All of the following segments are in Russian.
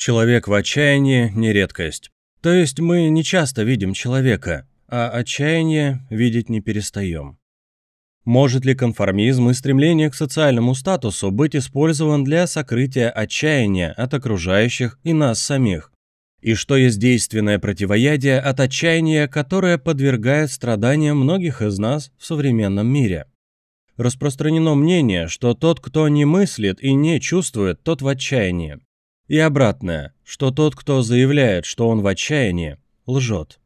Человек в отчаянии – не редкость. То есть мы не часто видим человека, а отчаяние видеть не перестаем. Может ли конформизм и стремление к социальному статусу быть использован для сокрытия отчаяния от окружающих и нас самих? И что есть действенное противоядие от отчаяния, которое подвергает страданиям многих из нас в современном мире? Распространено мнение, что тот, кто не мыслит и не чувствует, тот в отчаянии. И обратное, что тот, кто заявляет, что он в отчаянии, лжет.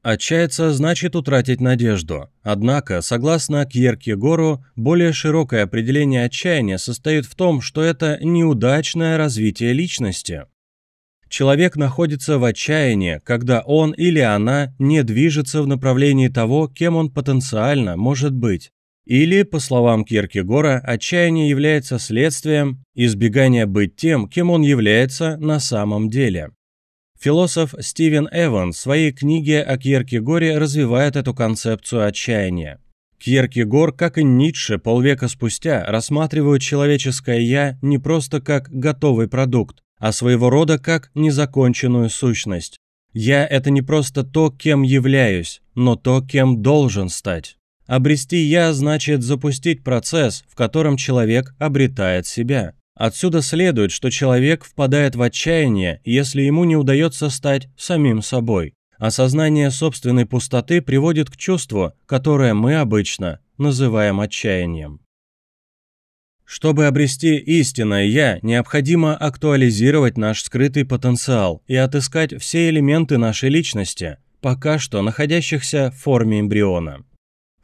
Отчаяться значит утратить надежду. Однако, согласно Кьеркегору, более широкое определение отчаяния состоит в том, что это неудачное развитие личности. Человек находится в отчаянии, когда он или она не движется в направлении того, кем он потенциально может быть. Или, по словам Кьеркегора, отчаяние является следствием избегания быть тем, кем он является на самом деле. Философ Стивен Эван в своей книге о Кьеркегоре развивает эту концепцию отчаяния. Кьеркегор, как и Ницше полвека спустя, рассматривают человеческое «я» не просто как готовый продукт, а своего рода как незаконченную сущность. «Я» — это не просто то, кем являюсь, но то, кем должен стать. Обрести «я» значит запустить процесс, в котором человек обретает себя. Отсюда следует, что человек впадает в отчаяние, если ему не удается стать самим собой. Осознание собственной пустоты приводит к чувству, которое мы обычно называем отчаянием. Чтобы обрести истинное «я», необходимо актуализировать наш скрытый потенциал и отыскать все элементы нашей личности, пока что находящихся в форме эмбриона.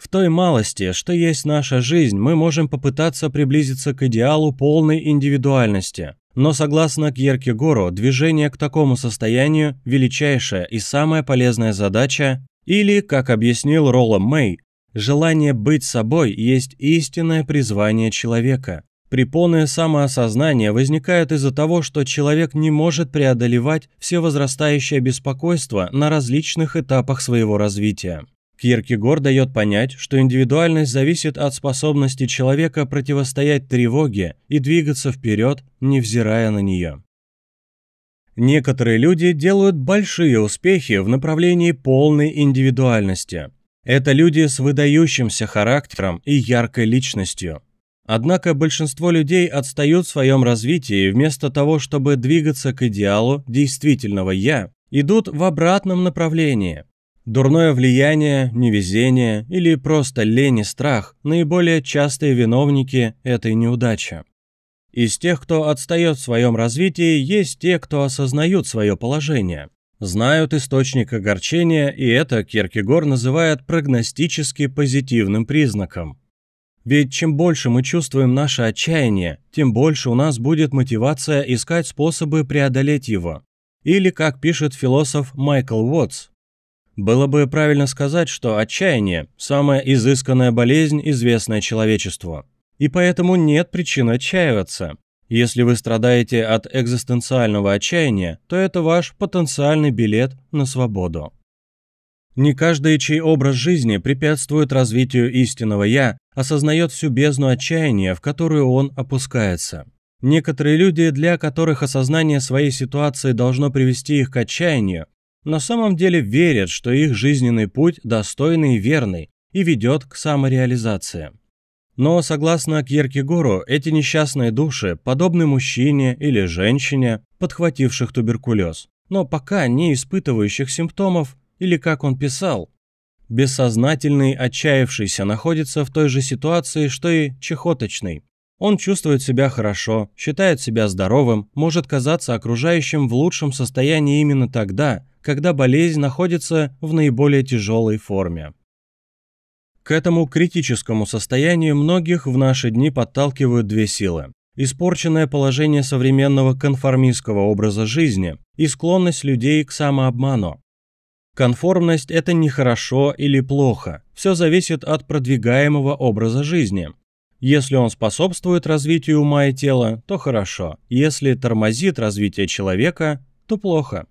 В той малости, что есть наша жизнь, мы можем попытаться приблизиться к идеалу полной индивидуальности. Но согласно Кьеркегору, движение к такому состоянию – величайшая и самая полезная задача, или, как объяснил Ролла Мэй, желание быть собой есть истинное призвание человека. Препоны самоосознания возникают из-за того, что человек не может преодолевать все возрастающее беспокойство на различных этапах своего развития. Кьеркегор дает понять, что индивидуальность зависит от способности человека противостоять тревоге и двигаться вперед, невзирая на нее. Некоторые люди делают большие успехи в направлении полной индивидуальности. Это люди с выдающимся характером и яркой личностью. Однако большинство людей отстают в своем развитии вместо того, чтобы двигаться к идеалу действительного «я», идут в обратном направлении. Дурное влияние, невезение или просто лень и страх – наиболее частые виновники этой неудачи. Из тех, кто отстает в своем развитии, есть те, кто осознают свое положение, знают источник огорчения, и это Киркегор называет прогностически позитивным признаком. Ведь чем больше мы чувствуем наше отчаяние, тем больше у нас будет мотивация искать способы преодолеть его. Или, как пишет философ Майкл Уотс, было бы правильно сказать, что отчаяние – самая изысканная болезнь, известная человечеству. И поэтому нет причин отчаиваться. Если вы страдаете от экзистенциального отчаяния, то это ваш потенциальный билет на свободу. Не каждый, чей образ жизни препятствует развитию истинного «я», осознает всю бездну отчаяния, в которую он опускается. Некоторые люди, для которых осознание своей ситуации должно привести их к отчаянию, на самом деле верят, что их жизненный путь достойный и верный и ведет к самореализации. Но, согласно Кьеркегору, эти несчастные души подобны мужчине или женщине, подхвативших туберкулез, но пока не испытывающих симптомов, или, как он писал, бессознательный отчаявшийся находится в той же ситуации, что и чехоточный. Он чувствует себя хорошо, считает себя здоровым, может казаться окружающим в лучшем состоянии именно тогда, когда болезнь находится в наиболее тяжелой форме. К этому критическому состоянию многих в наши дни подталкивают две силы. Испорченное положение современного конформистского образа жизни и склонность людей к самообману. Конформность – это не хорошо или плохо, все зависит от продвигаемого образа жизни. Если он способствует развитию ума и тела, то хорошо, если тормозит развитие человека, то плохо.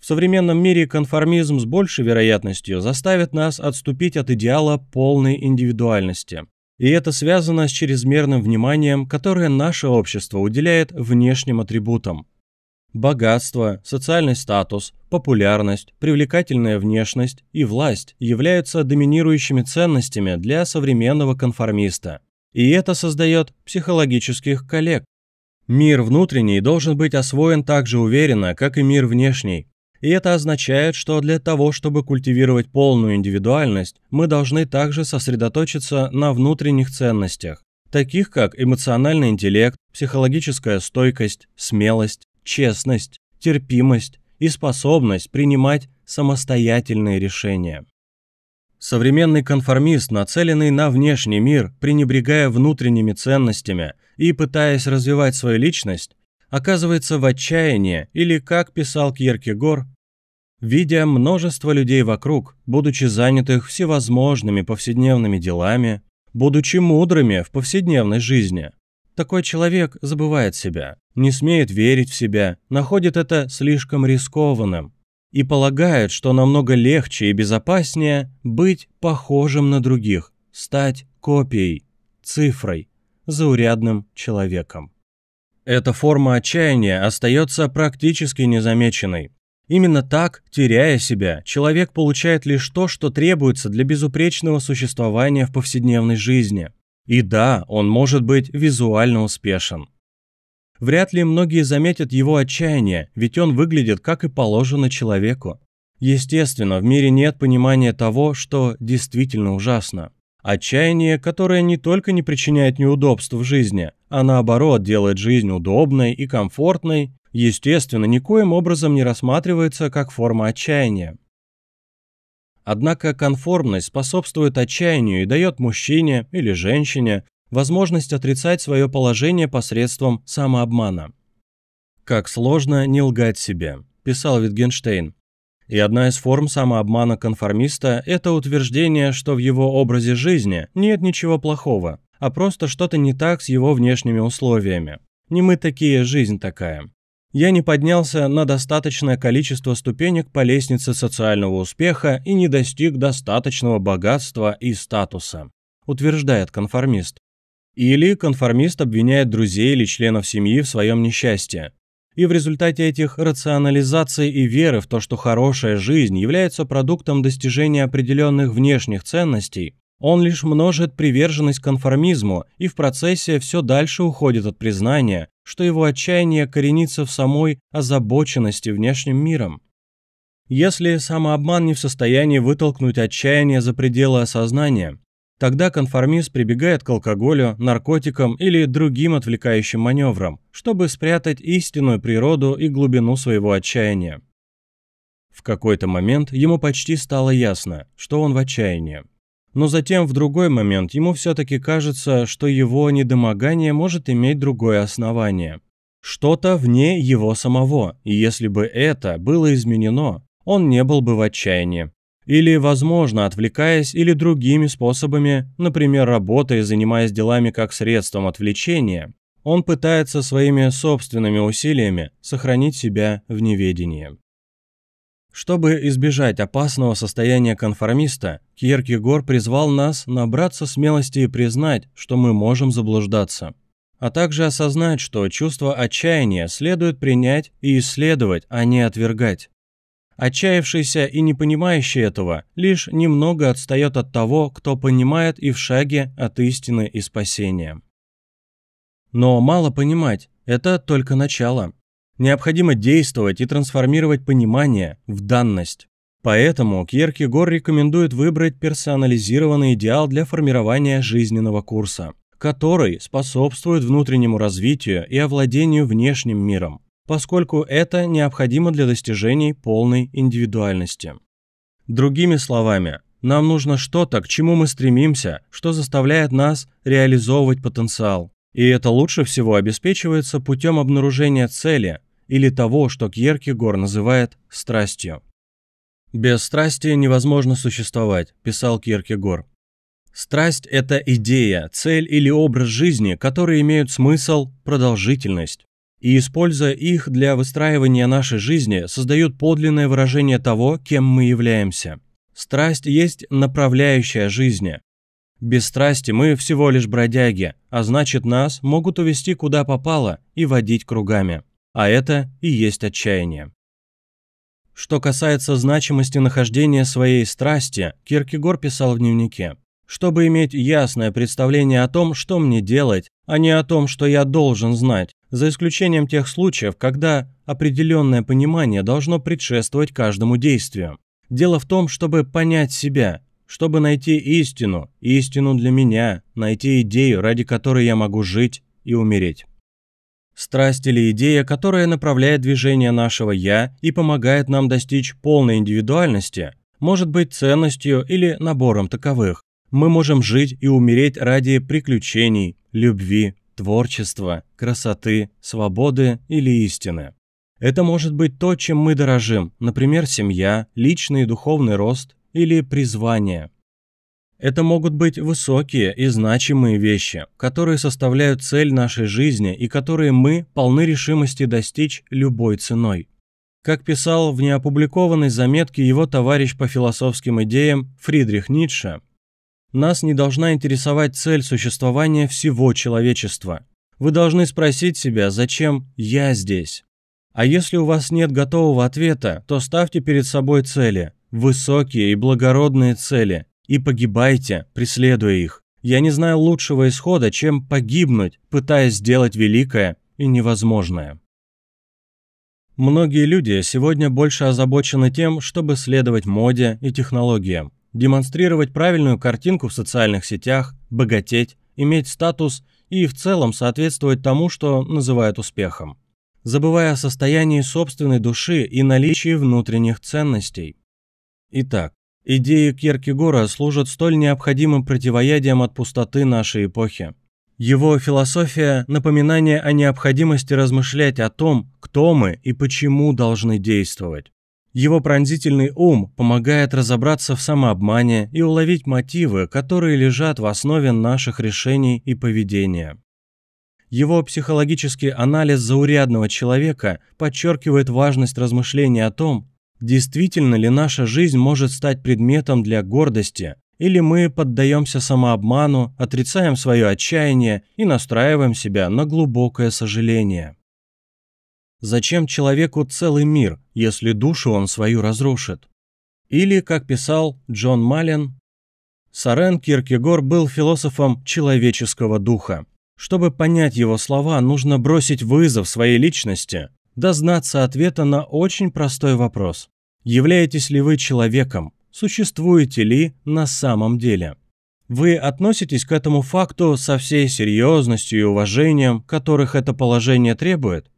В современном мире конформизм с большей вероятностью заставит нас отступить от идеала полной индивидуальности. И это связано с чрезмерным вниманием, которое наше общество уделяет внешним атрибутам. Богатство, социальный статус, популярность, привлекательная внешность и власть являются доминирующими ценностями для современного конформиста. И это создает психологических коллег. Мир внутренний должен быть освоен так же уверенно, как и мир внешний. И это означает, что для того, чтобы культивировать полную индивидуальность, мы должны также сосредоточиться на внутренних ценностях, таких как эмоциональный интеллект, психологическая стойкость, смелость, честность, терпимость и способность принимать самостоятельные решения. Современный конформист, нацеленный на внешний мир, пренебрегая внутренними ценностями и пытаясь развивать свою личность, оказывается в отчаянии или, как писал Кьеркегор, видя множество людей вокруг, будучи занятых всевозможными повседневными делами, будучи мудрыми в повседневной жизни. Такой человек забывает себя, не смеет верить в себя, находит это слишком рискованным и полагает, что намного легче и безопаснее быть похожим на других, стать копией, цифрой, заурядным человеком. Эта форма отчаяния остается практически незамеченной. Именно так, теряя себя, человек получает лишь то, что требуется для безупречного существования в повседневной жизни. И да, он может быть визуально успешен. Вряд ли многие заметят его отчаяние, ведь он выглядит как и положено человеку. Естественно, в мире нет понимания того, что действительно ужасно. Отчаяние, которое не только не причиняет неудобств в жизни, а наоборот делает жизнь удобной и комфортной, естественно, никоим образом не рассматривается как форма отчаяния. Однако конформность способствует отчаянию и дает мужчине или женщине возможность отрицать свое положение посредством самообмана. «Как сложно не лгать себе», – писал Витгенштейн. И одна из форм самообмана конформиста – это утверждение, что в его образе жизни нет ничего плохого, а просто что-то не так с его внешними условиями. Не мы такие, жизнь такая. Я не поднялся на достаточное количество ступенек по лестнице социального успеха и не достиг достаточного богатства и статуса, утверждает конформист. Или конформист обвиняет друзей или членов семьи в своем несчастье. И в результате этих рационализаций и веры в то, что хорошая жизнь является продуктом достижения определенных внешних ценностей, он лишь множит приверженность конформизму и в процессе все дальше уходит от признания, что его отчаяние коренится в самой озабоченности внешним миром. Если самообман не в состоянии вытолкнуть отчаяние за пределы осознания, Тогда конформист прибегает к алкоголю, наркотикам или другим отвлекающим маневрам, чтобы спрятать истинную природу и глубину своего отчаяния. В какой-то момент ему почти стало ясно, что он в отчаянии. Но затем в другой момент ему все-таки кажется, что его недомогание может иметь другое основание. Что-то вне его самого, и если бы это было изменено, он не был бы в отчаянии, или, возможно, отвлекаясь или другими способами, например, работая, занимаясь делами как средством отвлечения, он пытается своими собственными усилиями сохранить себя в неведении. Чтобы избежать опасного состояния конформиста, Кьеркегор призвал нас набраться смелости и признать, что мы можем заблуждаться, а также осознать, что чувство отчаяния следует принять и исследовать, а не отвергать. Отчаявшийся и не понимающий этого лишь немного отстает от того, кто понимает и в шаге от истины и спасения. Но мало понимать – это только начало. Необходимо действовать и трансформировать понимание в данность. Поэтому Кьеркегор рекомендует выбрать персонализированный идеал для формирования жизненного курса, который способствует внутреннему развитию и овладению внешним миром поскольку это необходимо для достижений полной индивидуальности. Другими словами, нам нужно что-то, к чему мы стремимся, что заставляет нас реализовывать потенциал. И это лучше всего обеспечивается путем обнаружения цели или того, что Кьеркегор называет страстью. «Без страсти невозможно существовать», – писал Кьеркегор. Страсть – это идея, цель или образ жизни, которые имеют смысл, продолжительность и, используя их для выстраивания нашей жизни, создают подлинное выражение того, кем мы являемся. Страсть есть направляющая жизни. Без страсти мы всего лишь бродяги, а значит нас могут увести куда попало и водить кругами. а это и есть отчаяние. Что касается значимости нахождения своей страсти, Киркегор писал в дневнике. Чтобы иметь ясное представление о том, что мне делать, а не о том, что я должен знать, за исключением тех случаев, когда определенное понимание должно предшествовать каждому действию. Дело в том, чтобы понять себя, чтобы найти истину, истину для меня, найти идею, ради которой я могу жить и умереть. Страсть или идея, которая направляет движение нашего «я» и помогает нам достичь полной индивидуальности, может быть ценностью или набором таковых. Мы можем жить и умереть ради приключений, любви, творчества, красоты, свободы или истины. Это может быть то, чем мы дорожим, например, семья, личный и духовный рост или призвание. Это могут быть высокие и значимые вещи, которые составляют цель нашей жизни и которые мы полны решимости достичь любой ценой. Как писал в неопубликованной заметке его товарищ по философским идеям Фридрих Ницше, нас не должна интересовать цель существования всего человечества. Вы должны спросить себя, зачем я здесь? А если у вас нет готового ответа, то ставьте перед собой цели, высокие и благородные цели, и погибайте, преследуя их. Я не знаю лучшего исхода, чем погибнуть, пытаясь сделать великое и невозможное. Многие люди сегодня больше озабочены тем, чтобы следовать моде и технологиям, демонстрировать правильную картинку в социальных сетях, богатеть, иметь статус и в целом соответствовать тому, что называют успехом, забывая о состоянии собственной души и наличии внутренних ценностей. Итак, идеи Кierкегора служат столь необходимым противоядием от пустоты нашей эпохи. Его философия – напоминание о необходимости размышлять о том, кто мы и почему должны действовать. Его пронзительный ум помогает разобраться в самообмане и уловить мотивы, которые лежат в основе наших решений и поведения. Его психологический анализ заурядного человека подчеркивает важность размышления о том, действительно ли наша жизнь может стать предметом для гордости, или мы поддаемся самообману, отрицаем свое отчаяние и настраиваем себя на глубокое сожаление. Зачем человеку целый мир, если душу он свою разрушит? Или, как писал Джон Маллен, Сорен Киркегор был философом человеческого духа. Чтобы понять его слова, нужно бросить вызов своей личности, дознаться ответа на очень простой вопрос. Являетесь ли вы человеком? Существуете ли на самом деле? Вы относитесь к этому факту со всей серьезностью и уважением, которых это положение требует?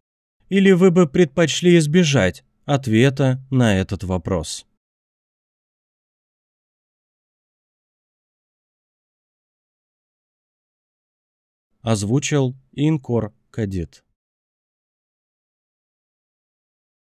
Или вы бы предпочли избежать ответа на этот вопрос? Озвучил Инкор Кадит.